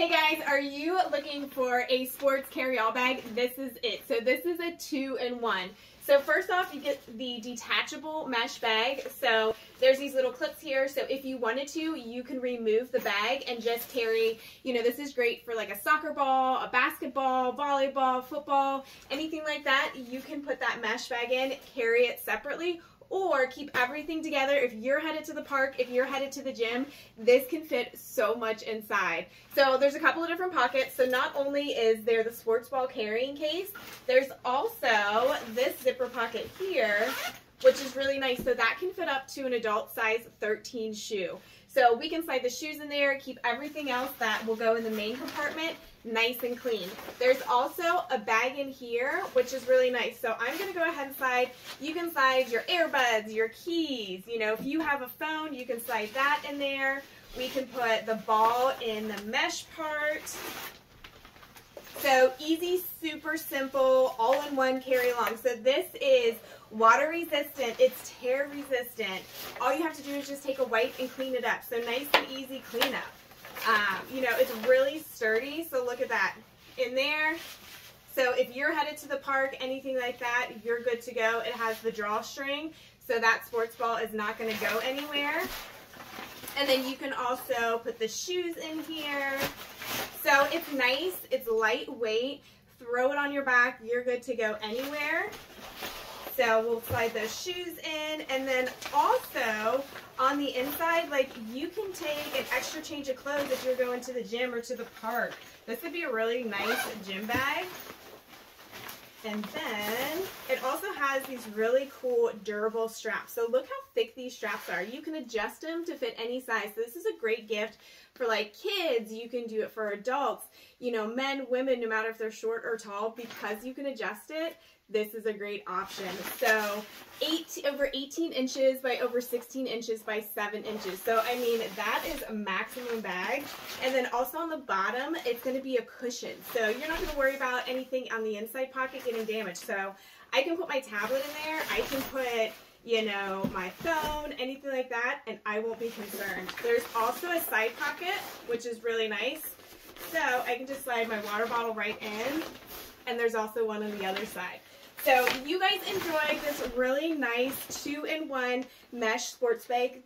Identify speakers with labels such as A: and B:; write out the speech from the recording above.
A: Hey guys, are you looking for a sports carry-all bag? This is it. So this is a two-in-one. So first off, you get the detachable mesh bag. So there's these little clips here. So if you wanted to, you can remove the bag and just carry, you know, this is great for like a soccer ball, a basketball, volleyball, football, anything like that. You can put that mesh bag in, carry it separately, or keep everything together. If you're headed to the park, if you're headed to the gym, this can fit so much inside. So there's a couple of different pockets. So not only is there the sports ball carrying case, there's also this zipper pocket here, which is really nice. So that can fit up to an adult size 13 shoe. So we can slide the shoes in there, keep everything else that will go in the main compartment nice and clean. There's also a bag in here, which is really nice. So I'm to go ahead and slide. You can slide your earbuds, your keys. You know, if you have a phone, you can slide that in there. We can put the ball in the mesh part. So easy, super simple, all-in-one carry along. So this is water resistant, it's tear resistant. All you have to do is just take a wipe and clean it up. So nice and easy cleanup. Um, you know, it's really sturdy, so look at that. In there, so if you're headed to the park, anything like that, you're good to go. It has the drawstring, so that sports ball is not going to go anywhere. And then you can also put the shoes in here. So it's nice, it's lightweight. Throw it on your back, you're good to go anywhere. So we'll slide those shoes in. And then also on the inside, like you can take an extra change of clothes if you're going to the gym or to the park. This would be a really nice gym bag. And then it also has these really cool durable straps. So look how thick these straps are. You can adjust them to fit any size. So this is a great gift for like kids. You can do it for adults, you know, men, women, no matter if they're short or tall, because you can adjust it this is a great option. So eight over 18 inches by over 16 inches by 7 inches. So, I mean, that is a maximum bag. And then also on the bottom, it's going to be a cushion. So you're not going to worry about anything on the inside pocket getting damaged. So I can put my tablet in there. I can put you know, my phone, anything like that, and I won't be concerned. There's also a side pocket, which is really nice. So I can just slide my water bottle right in, and there's also one on the other side. So you guys enjoyed this really nice two-in-one mesh sports bag.